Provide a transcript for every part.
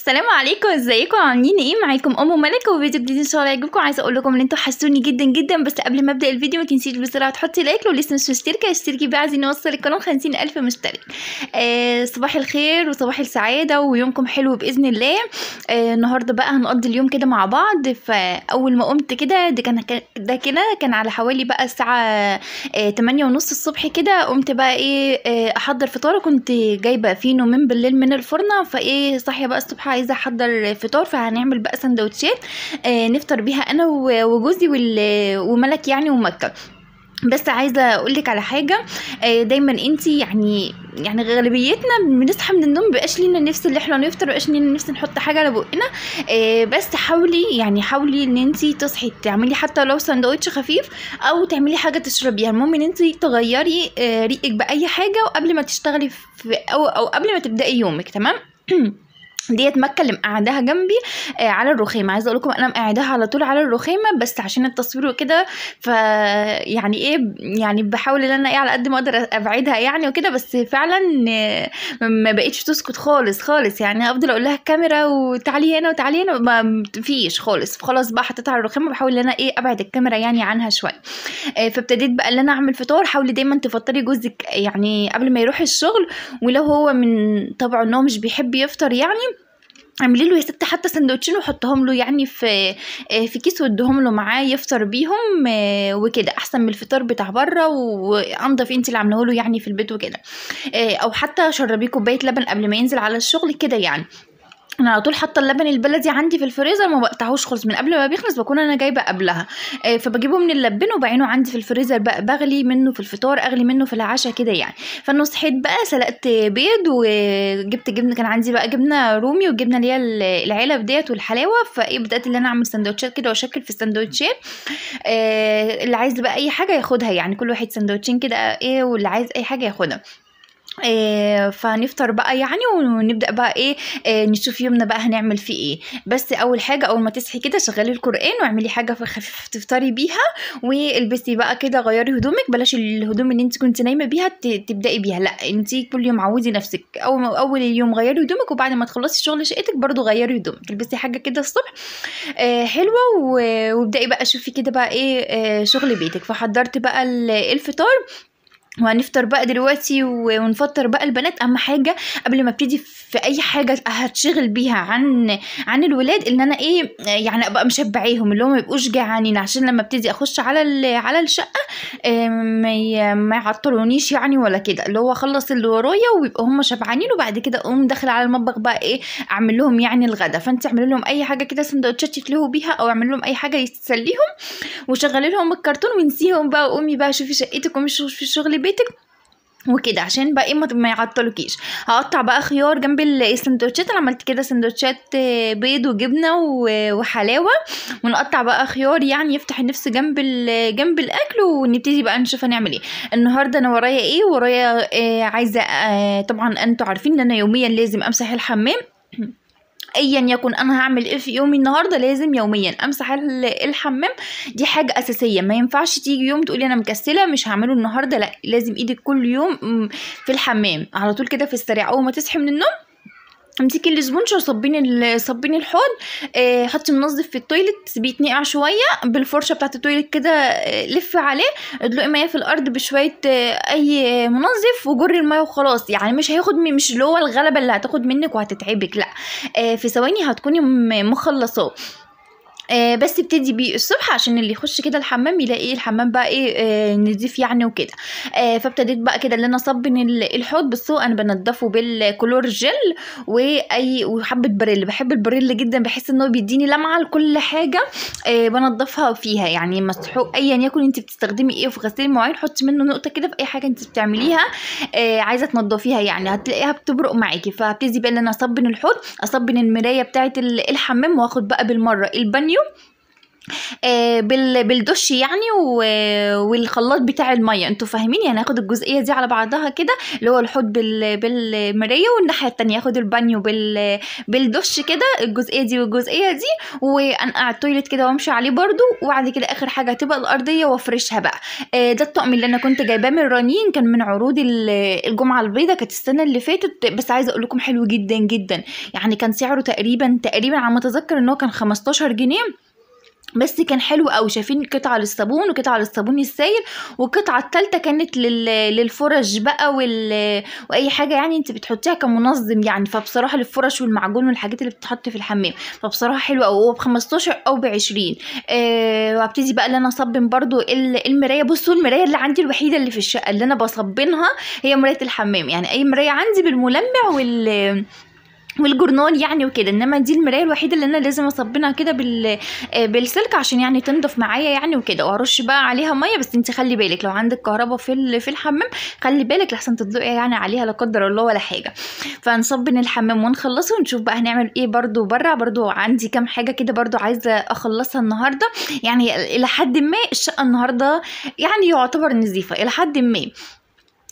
السلام عليكم ازيكم؟ عاملين إيه؟ معاكم أم ملك وفيديو جديد إن شاء الله يعجبكم. عايزة أقول لكم إن أنتوا حسوني جدا جدا بس قبل ما أبدأ الفيديو ما تنسيش بسرعة تحطي لايك. لو لسه مش مشتركه اشتركي بقى عايزين نوصل القناه 50000 مشترك. آه صباح الخير وصباح السعادة ويومكم حلو بإذن الله. آه النهارده بقى هنقضي اليوم كده مع بعض. فأول ما قمت كده ده كان ده كده كان على حوالي بقى الساعة آه 8 ونص الصبح كده. قمت بقى إيه آه أحضر فطار. كنت جايبة فينو من بالليل من الفرن. فإيه صاحية بقى الصبح عايزة أحضر فطار فهنعمل بقى سندوتشات آه نفطر بيها أنا وجوزي وملك يعني ومكة. بس عايزة أقول لك على حاجة آه، دايما انت يعني يعني غالبيتنا بنصحى من النوم مبقاش لينا نفس اللي إحنا نفطر مبقاش لينا نفس نحط حاجة على بقنا آه، بس حاولي يعني حاولي إن انت تصحي تعملي حتى لو سندوتش خفيف أو تعملي حاجة تشربيها. المهم إن انت تغيري ريقك بأي حاجة وقبل ما تشتغلي في أو أو قبل ما تبدأي يومك تمام؟ ديت مكه اللي مقعداها جنبي آه على الرخامة. عايزة أقول لكم أنا مقعداها على طول على الرخامة بس عشان التصوير وكده. ف يعني إيه يعني بحاول إن أنا إيه على قد ما أقدر أبعدها يعني وكده بس فعلا آه، ما بقتش تسكت خالص خالص. يعني افضل أقول لها الكاميرا وتعالي هنا وتعالي هنا ما فيش خالص. خلاص بقى حطيتها على الرخامة بحاول إن أنا إيه أبعد الكاميرا يعني عنها شوية. آه، فابتديت بقى إن أنا أعمل فطار. حاولي دايما تفطري جوزك يعني قبل ما يروح الشغل ولو هو من طبعه إن هو مش بيحب يفطر يعني اعملي له يا ست حتى سندوتشين وحطهم له يعني في آه، في كيس وادهم له معاه يفطر بيهم آه، وكده. احسن من الفطار بتاع بره وانضف انت اللي عاملاه له يعني في البيت وكده. آه، أو حتى شربيه كوباية لبن قبل ما ينزل على الشغل كده يعني. أنا على طول حاطة اللبن البلدي عندي في الفريزر ما بقطعهوش خالص. من قبل ما بيخلص بكون أنا جايبة قبلها. آه، فبجيبه من اللبن وبعينه عندي في الفريزر بقى بغلي منه في الفطار أغلي منه في العشاء كده يعني. فانا صحيت بقى سلقت بيض وجبت جبنة كان عندي بقى جبنة رومي والجبنه اللي هي ال- العلب ديت والحلاوة. فإيه بدأت إن أنا أعمل سندوتشات كده وأشكل في السندوتشات آه، اللي عايز بقى أي حاجة ياخدها يعني. كل واحد سندوتشين كده إيه واللي عايز أي حاجة ياخدها. إيه فنفطر بقى يعني ونبدأ بقى إيه إيه نشوف يومنا بقى هنعمل فيه إيه. بس أول حاجة أول ما تصحي كده شغلي القرآن واعملي حاجة في خفيف تفطري بيها والبسي بقى كده غيري هدومك. بلاش الهدوم اللي انت كنت نايمة بيها تبدأي بيها. لا انت كل يوم عودي نفسك. اول أول اليوم غيري هدومك وبعد ما تخلصي شغل شقتك برضو غيري هدومك. البسي حاجة كده الصبح آه حلوة. وابدأي بقى شوفي كده بقى إيه آه شغل بيتك. فحضرت بقى ال- الفطار. وهنفطر بقى دلوقتي ونفطر بقى البنات. أهم حاجة قبل ما أبتدي في أي حاجة هتشغل بيها عن عن الولاد إن أنا إيه يعني أبقى مشبعيهم اللي هم ما يبقوش جعانين. عشان لما أبتدي أخش على على الشقة ما ما يعطلونيش يعني ولا كده. اللي هو أخلص اللي ورايا ويبقوا هم شبعانين وبعد كده أقوم داخله على المطبخ بقى إيه أعمل لهم يعني الغدا. فأنت اعملي لهم أي حاجة كده سندوتشات يتلهوا بيها أو اعمل لهم أي حاجة يسليهم وشغلي لهم الكرتون ونسيهم بقى وقومي بقى شوفي شقتك وقومي شوفي شغل بيتك وكده عشان بقى إيه ما يعطلوكيش. هقطع بقى خيار جنب ال- السندوتشات. أنا عملت كده سندوتشات آه، بيض وجبنة وحلاوة. ونقطع بقى خيار يعني يفتح النفس جنب جنب الأكل ونبتدي بقى نشوف هنعمل إيه. النهارده أنا ورايا إيه؟ ورايا آه، عايزة آه، طبعا أنتوا عارفين إن أنا يوميا لازم أمسح الحمام. ايا يكن أنا هعمل إيه في يومي النهارده لازم يوميا أمسح ال- الحمام. دي حاجة أساسية. ما ينفعش تيجي يوم تقولي أنا مكسلة مش هعمله النهارده لأ لازم إيدك كل يوم في الحمام. على طول كده في السريع. أول ما تصحي من النوم امسكي ال sponge صبيني ال- صبيني الحوض آه، حطي منظف في ال toilet سيبيه يتنقع شوية بالفرشة بتاعت ال toilet كده آه، لفي عليه ادلقي مية في الأرض بشوية آه، أي منظف وجري المية وخلاص. يعني مش هياخد مش اللي هو الغلبة اللي هتاخد منك وهتتعبك لا. آه، في ثواني هتكوني مخلصاه. آه بس ابتدي بيه الصبح عشان اللي يخش كده الحمام يلاقي الحمام بقى إيه آه نضيف يعني وكده. آه فابتديت بقى كده ان أنا أصبن ال- الحوض بس أنا بنضفه بالكلور جل وأي وحبة بريل. بحب البريل جدا بحس إن هو بيديني لمعة لكل حاجة آه بنضفها فيها. يعني مسحوق ايا يكن أنت بتستخدمي إيه في غسيل المواعين حطي منه نقطة كده في أي حاجة أنت بتعمليها آه عايزة تنضفيها يعني. هتلاقيها بتبرق معاكي. فابتدي بقى إن أنا أصبن الحوض أصبن المراية بتاعة ال- الحمام وآخد بقى بالمرة البانيو آه، بال بالدش يعني والخلاط بتاع المية. أنتوا فاهمين؟ يعني هاخد الجزئية دي على بعضها كده اللي هو الحوض بال بالمراية والناحية التانية اخد البانيو بال بالدش كده الجزئية دي والجزئية دي وانقع ال toilet كده وامشي عليه برضو. وبعد كده آخر حاجة هتبقى الأرضية وأفرشها بقى. آه، ده الطقم اللي أنا كنت جايباه من رنين كان من عروض ال- الجمعة البيضاء كانت السنة اللي فاتت. بس عايزة أقول لكم حلو جدا جدا. يعني كان سعره تقريبا تقريبا على ما أتذكر إن هو كان 15 جنيه. بس كان حلو قوي. شايفين قطعة للصابون وقطعة للصابون السائل والقطعة الثالثه كانت لل... للفرش بقى وال... وأي حاجة يعني أنت بتحطيها كمنظم يعني. فبصراحة للفرش والمعجون والحاجات اللي بتتحط في الحمام فبصراحة حلو قوي. هو ب 15 أو ب 20 آه وابتدي بقى اللي أنا أصبن ال- المراية. بصوا المراية اللي عندي الوحيدة اللي في الشقة اللي أنا بصبنها هي مراية الحمام. يعني أي مراية عندي بالملمع وال والجورنال يعني وكده. إنما دي المراية الوحيدة اللي أنا لازم أصبنها كده بال آه، بالسلك عشان يعني تنضف معايا يعني وكده. وهرش بقى عليها مية بس أنت خلي بالك لو عندك كهرباء في في الحمام خلي بالك لحسن تطلقي يعني عليها لا قدر الله ولا حاجة. فنصبن الحمام ونخلصه ونشوف بقى هنعمل إيه برضو بره برضو عندي كام حاجة كده برضو عايزة أخلصها النهارده. يعني إلى حد ما الشقة النهارده يعني يعتبر نظيفة إلى حد ما.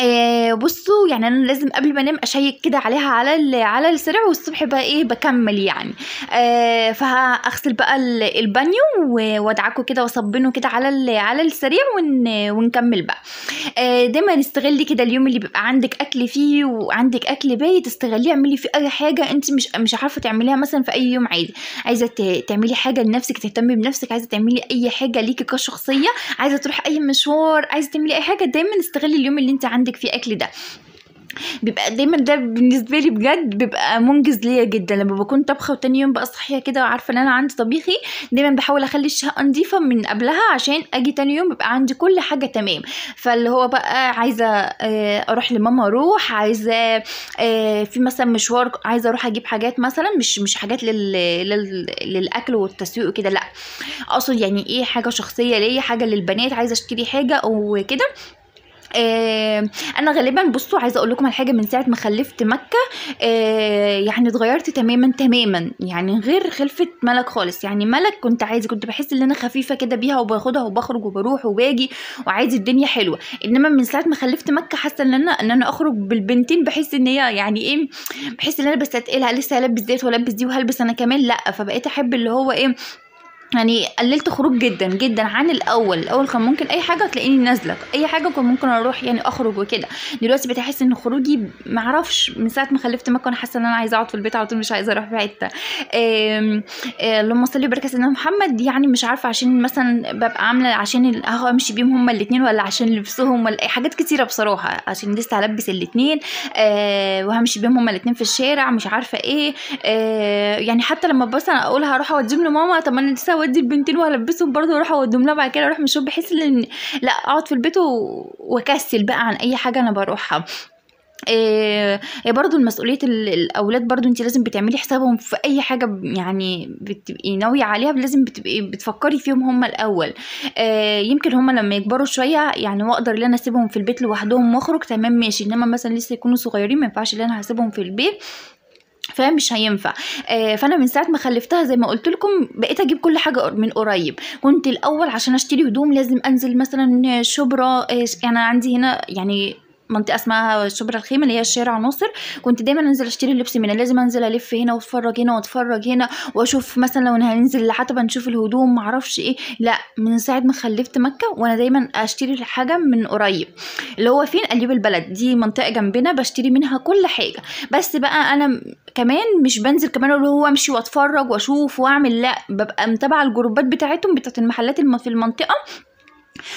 آه بصوا يعني أنا لازم قبل ما أنام أشيك كده عليها على على السرير والصبح بقى إيه بكمل يعني. آه فهغسل بقى ال- البانيو وأدعكه كده وأصبنه كده على على السرير ون ونكمل بقى. آه دايما استغلي كده اليوم اللي بيبقى عندك أكل فيه وعندك أكل بايت استغليه اعملي فيه أي حاجة أنت مش مش عارفة تعمليها مثلا في أي يوم عادي. عايزة تعملي حاجة لنفسك تهتمي بنفسك عايزة تعملي أي حاجة ليكي كشخصية عايزة تروحي أي مشوار عايزة تعملي أي حاجة دايما استغلي اليوم اللي أنت عندك فيه أكل ده. بيبقى دايما ده بالنسبة لي بجد بيبقى منجز ليا جدا. لما بكون طبخه وتاني يوم بقى صحية كده وعارفة إن أنا عندي طبيخي دايما بحاول أخلي الشقه نظيفة من قبلها عشان أجي تاني يوم بيبقى عندي كل حاجة تمام. فاللي هو بقى عايزة آه، أروح لماما أروح عايزة آه، في مثلا مشوار عايزة أروح أجيب حاجات مثلا مش مش حاجات لل... لل... للأكل والتسويق وكده لأ. أقصد يعني إيه حاجة شخصية ليا حاجة للبنات عايزة أشتري حاجة أو كده آه أنا غالبا بصوا عايزة أقول لكم على حاجة من ساعة ما خلفت مكة آه يعني اتغيرت تماما تماما يعني غير خلفه ملك خالص. يعني ملك كنت عادي كنت بحس إن أنا خفيفة كده بيها وباخدها وبخرج وبروح وباجي وعادي الدنيا حلوة. إنما من ساعة ما خلفت مكة حاسة إن أنا إن أنا أخرج بالبنتين بحس إن هي يعني إيه بحس إن أنا بستثقلها لسه هلبس ديت والبس دي وهلبس أنا كمان لأ. فبقيت أحب اللي هو إيه يعني قللت خروج جدا جدا عن الأول. الأول كان ممكن أي حاجة تلاقيني نازلة. أي حاجة كان ممكن أروح يعني أخرج وكده. دلوقتي بتحس إن خروجي معرفش من ساعة ما خلفت مكه أنا حاسة إن أنا عايزة أقعد في البيت على طول مش عايزة أروح في حتة. صل وبارك على سيدنا محمد. يعني مش عارفة عشان مثلا ببقى عاملة عشان أمشي بيهم هما الاثنين ولا عشان لبسهم ولا حاجات كتيرة بصراحة. عشان لسه هلبس الاثنين آه وهمشي بيهم هما الاثنين في الشارع مش عارفة إيه. آه يعني حتى لما مثلا أقول هروح أوديهم لماما طب أنا لسه اودي البنتين وهلبسهم برضه وأروح اوديهم لها بعد كده أروح ال shop بحس ان لا اقعد في البيت واكسل بقى عن اي حاجة أنا بروحها. إيه هي برضو المسؤولية ال- الأولاد برضو انت لازم بتعملي حسابهم في أي حاجة يعني بتبقي ناوية عليها لازم بتبقي بتفكري فيهم هما الأول. إيه يمكن هما لما يكبروا شوية يعني وأقدر إن أنا أسيبهم في البيت لوحدهم وأخرج تمام ماشي. إنما مثلا لسه يكونوا صغيرين ما ينفعش إن أنا هسيبهم في البيت. فمش هينفع. آه، فأنا من ساعة ما خلفتها زي ما قلت لكم بقيت أجيب كل حاجة من قريب. كنت الأول عشان أشتري هدوم لازم أنزل مثلا شبرا آه، يعني عندي هنا يعني منطقة اسمها شبرا الخيمة اللي هي الشارع ناصر. كنت دايما أنزل أشتري اللبس من لازم أنزل ألف هنا وأتفرج هنا وأتفرج هنا وأشوف مثلا لو هننزل العتبه نشوف الهدوم معرفش إيه. لا من ساعة ما خلفت مكة وأنا دايما أشتري الحاجة من قريب. اللي هو فين؟ قليب البلد. دي منطقة جنبنا بشتري منها كل حاجة. بس بقى أنا كمان مش بنزل كمان اللي هو أمشي وأتفرج وأشوف وأعمل لا ببقى متابعة الجروبات بتاعتهم بتاعت المحلات الم- في المنطقة.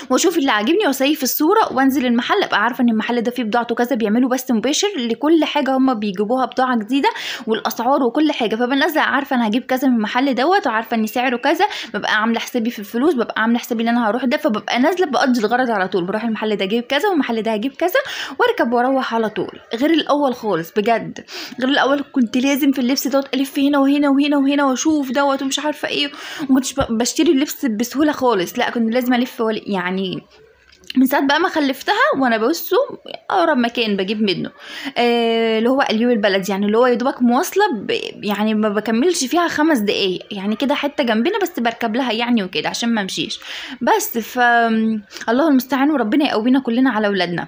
واشوف اللي عاجبني واسيف الصورة وانزل المحل ابقى عارفة ان المحل ده فيه بضاعته كذا بيعملوا بث مباشر لكل حاجة هم بيجيبوها بضاعة جديدة والأسعار وكل حاجة. فبنزل عارفة أنا هجيب كذا من المحل دوت وعارفة ان سعره كذا ببقى عاملة حسابي في الفلوس ببقى عاملة حسابي ان أنا هروح ده فببقى نازلة بقضي الغرض على طول. بروح المحل ده أجيب كذا والمحل ده هجيب كذا واركب وأروح على طول. غير الأول خالص بجد. غير الأول كنت لازم في اللبس دوت ألف هنا وهنا وهنا وهنا وأشوف دوت ومش عارفة إيه وما بشتري اللبس بسهولة خالص. لا كنت لازم ألف يعني من ساعة بقى ما خلفتها وأنا بصوا أقرب مكان بجيب منه آه هو قليوب البلد يعني اللي هو يا دوبك مواصلة. يعني ما بكملش فيها خمس دقايق يعني كده حتة جنبنا بس بركب لها يعني وكده عشان ما امشيش بس ف الله المستعان وربنا يقوينا كلنا على أولادنا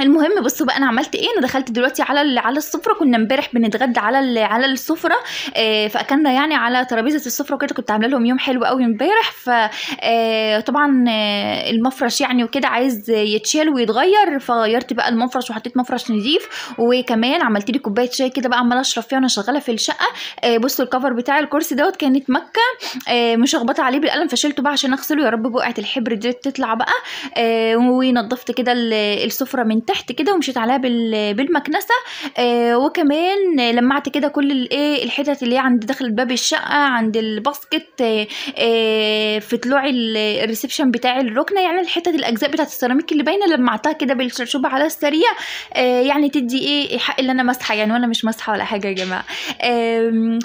المهم بصوا بقى أنا عملت إيه؟ أنا دخلت دلوقتي على على السفرة كنا امبارح بنتغدى على على السفرة آه فأكلنا يعني على ترابيزة السفرة وكده كنت عاملة لهم يوم حلو قوي امبارح ف آه آه المفرش يعني وكده عايز يتشال ويتغير فغيرت بقى المفرش وحطيت مفرش نظيف وكمان عملت لي كوباية شاي كده بقى عمالة أشرب فيها وأنا شغالة في الشقة بصوا ال cover بتاع الكرسي دوت كانت مكه مشخبطة عليه بالقلم فشلته بقى عشان أغسله يا رب بقعة الحبر دي تطلع بقى ونضفت كده ال- السفرة من تحت. كده ومشيت عليها بال- بالمكنسة آه وكمان لمعت كده كل الايه الحتت اللي هي عند داخل باب الشقة عند ال basket آه آه في طلوع ال- ال reception بتاع الركنة يعني الحتت الأجزاء بتاعت السيراميك اللي باينة لمعتها كده بالشرشوبه على السريع يعني تدي إيه حق اللي أنا ماسحة يعني وأنا مش ماسحة ولا حاجة يا جماعة.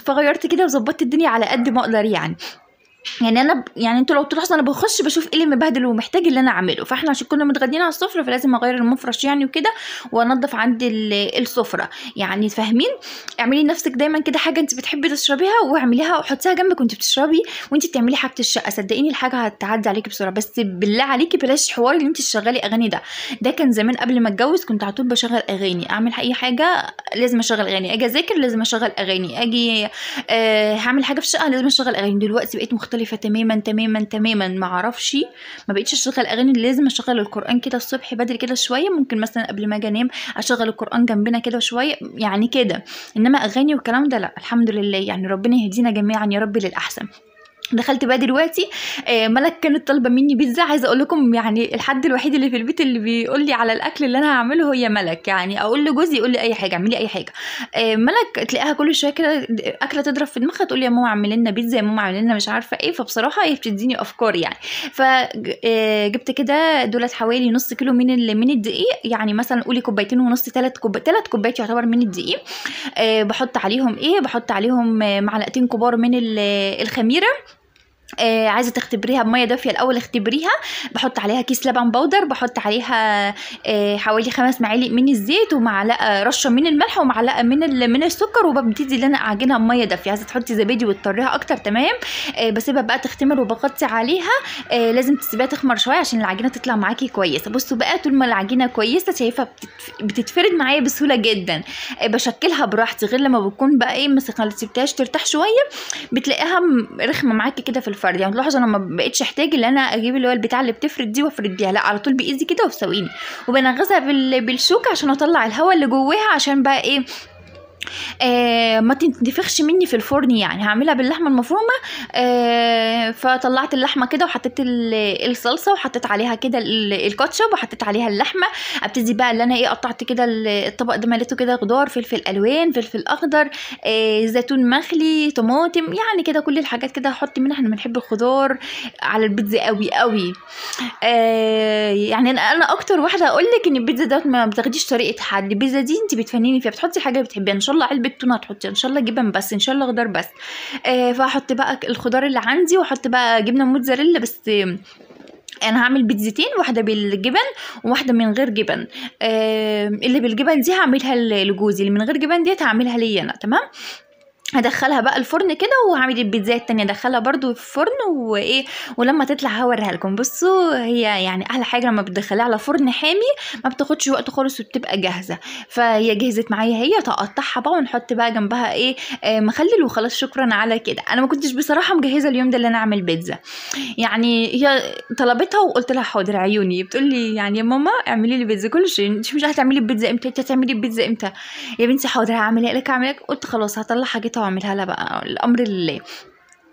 فغيرت كده وظبطت الدنيا على قد ما أقدر يعني. يعني أنا. يعني أنتوا لو تلاحظوا أنا بخش بشوف إيه اللي مبهدل ومحتاج اللي أنا أعمله. فإحنا عشان كنا متغدين على السفرة فلازم أغير المفرش يعني وكده وأنضف عند ال- السفرة. يعني فاهمين؟ اعملي لنفسك دايما كده حاجة أنت بتحبي تشربيها واعمليها وحطيها جنبك وأنت بتشربي وأنت بتعملي حاجة الشقة. صدقيني الحاجة هتعدي عليكي بسرعة. بس بالله عليكي بلاش حوار اللي أنت تشغلي أغاني ده. ده كان زمان قبل ما أتجوز كنت على طول بشغل أغاني. أعمل أي حاجة لازم أشغل أغاني. أجي أذاكر لازم أشغل أغاني. أجي آه هعمل حاجة في الشقة لازم أشغل أغاني. دلوقتي بقيت مختلفة تماما تماما تماما. ما أعرفش ما بقيتش أشغل أغاني لازم أشغل القرآن كده الصبح بدري كده شوية. ممكن مثلا قبل ما أجي أنام أشغل القرآن جنبنا كده شوية يعني كده. إنما أغاني والكلام ده لا الحمد لله. يعني ربنا يهدينا جميعا يا رب للأحسن. دخلت بقى دلوقتي آه، ملك كانت طالبة مني بيتزا. عايزة أقول لكم يعني الحد الوحيد اللي في البيت اللي بيقول لي على الأكل اللي أنا هعمله هي ملك. يعني أقول لجوزي يقول لي أي حاجة اعملي أي حاجة. آه، ملك تلاقيها كل شوية كده أكلة تضرب في دماغها تقول لي يا ماما اعمل لنا بيتزا يا ماما اعمل لنا مش عارفة إيه. فبصراحة هي بتديني أفكار يعني. فجبت كده دولت حوالي نص كيلو من من الدقيق. يعني مثلا قولي كوبايتين ونص ثلاث كوب ثلاث كوبايات يعتبر من الدقيق. آه، بحط عليهم إيه؟ بحط عليهم آه، معلقتين كبار من ال- الخميرة. آه عايزة تختبريها بمية دافية الأول اختبريها. بحط عليها كيس لبن بودر بحط عليها آه حوالي خمس معالق من الزيت ومعلقة رشة من الملح ومعلقة من من السكر وببتدي إن أنا أعجنها بمية دافية. عايزة تحطي زبادي وتطريها أكتر تمام؟ آه بسيبها بقى تختمر وبغطي عليها. آه لازم تسيبيها تخمر شوية عشان العجينة تطلع معاكي كويسة. بصوا بقى طول ما العجينة كويسة شايفة بتتف- بتتفرد معايا بسهولة جدا. آه بشكلها براحتي غير لما بكون بقى إيه ما ترتاح شوية. بتلاقيها رخمة معاكي كده في الفرد. يعني تلاحظ أنا ما بقتش أحتاج إن أنا أجيب اللي هو البتاع اللي بتفرد دي وافرد بيها لا على طول بإيدي كده وبسويني وبنغزها بال... بالشوكة عشان أطلع الهواء اللي جواها عشان بقى إيه آه ما تنتفخش مني في الفرن يعني هعملها باللحمة المفرومة آه فطلعت اللحمة كده وحطيت ال- الصلصة وحطيت عليها كده ال- الكاتشب وحطيت عليها اللحمة أبتدي بقى اللي أنا إيه قطعت كده ال- الطبق ده مليته كده خضار فلفل ألوان فلفل أخضر آه زيتون مخلي طماطم يعني كده كل الحاجات كده هحط منها إحنا بنحب الخضار على البيتزا قوي قوي آه يعني أنا أكتر واحدة أقول لك إن البيتزا دوت ما بتاخديش طريقة حد البيتزا دي انت بتفنني فيها بتحطي حاجة بتحبيها إن شاء الله علبة تونة هتحطي ان شاء الله جبن بس ان شاء الله خضار بس. آه فاحط بقى الخضار اللي عندي واحط بقى جبنة موتزاريلا بس أنا هعمل بيتزتين واحدة بالجبن وواحدة من غير جبن. آه اللي بالجبن دي هعملها لجوزي اللي من غير جبن ديت هعملها ليا أنا تمام؟ هدخلها بقى الفرن كده وهعمل البيتزا التانية ادخلها برضو في الفرن وإيه ولما تطلع هوريها لكم. بصوا هي يعني أحلى حاجة لما بتدخليها على فرن حامي ما بتاخدش وقت خالص وبتبقى جاهزة. فهي جهزت معايا هي تقطعها بقى ونحط بقى جنبها إيه آه مخلل وخلاص شكرا على كده. أنا ما كنتش بصراحة مجهزة اليوم ده اللي أنا أعمل بيتزا. يعني هي طلبتها وقلت لها حاضر عيوني. بتقول لي يعني يا ماما اعملي لي بيتزا كل شيء انت مش هتعملي البيتزا إمتى؟ انت هتعملي البيتزا إمتى؟ يا بنتي حاضر هعملها لك هعملها قلت خلاص هطلع حاجتها واعملها لها بقى الأمر لله.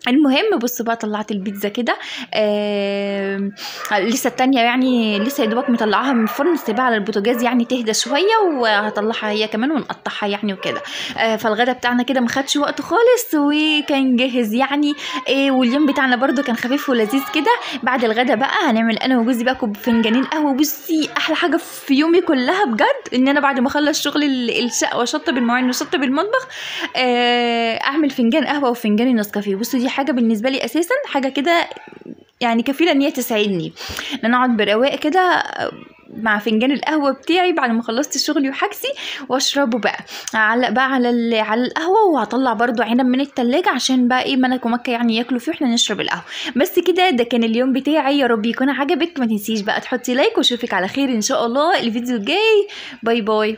المهم بصوا بقى طلعت البيتزا كده. آه لسه التانية يعني لسه يا دوبك مطلعاها من الفرن. سيبها على البوتاجاز يعني تهدى شوية وهطلعها هي كمان ونقطعها يعني وكده. آه فالغدا بتاعنا كده ما خدش وقت خالص وكان جاهز يعني. آه واليوم بتاعنا برضو كان خفيف ولذيذ كده. بعد الغدا بقى هنعمل أنا وجوزي بقى فنجانين قهوة. بصي أحلى حاجة في يومي كلها بجد إن أنا بعد ما أخلص شغل ال- الشقة وأشطب المواعين وأشطب المطبخ آه أعمل فنجان قهوة وفنجان النسكافيه بصوا دي حاجة بالنسبة لي أساسا حاجة كده يعني كفيلة إن هي تسعدني. إن أنا أقعد برواق كده مع فنجان القهوة بتاعي بعد ما خلصت شغلي وحاجتي وأشربه بقى. أعلق بقى على على القهوة وهطلع برضو عنب من التلاجة عشان بقى إيه ملك ومكه يعني ياكلوا فيه وإحنا نشرب القهوة. بس كده ده كان اليوم بتاعي. يا رب يكون عجبك. ما تنسيش بقى تحطي like وأشوفك على خير إن شاء الله. الفيديو الجاي bye bye.